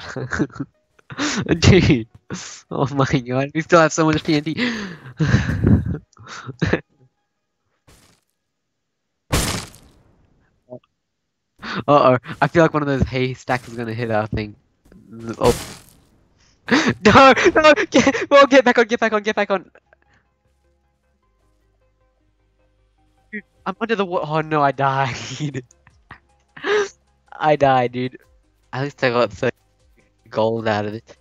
Dude. Oh my god, we still have so much TNT. uh oh, I feel like one of those haystacks is gonna hit our thing. Oh. No, no, get, oh, get back on, get back on, get back on. Dude, I'm under the water. Oh no, I died. I died, dude. At least I got the gold out of it.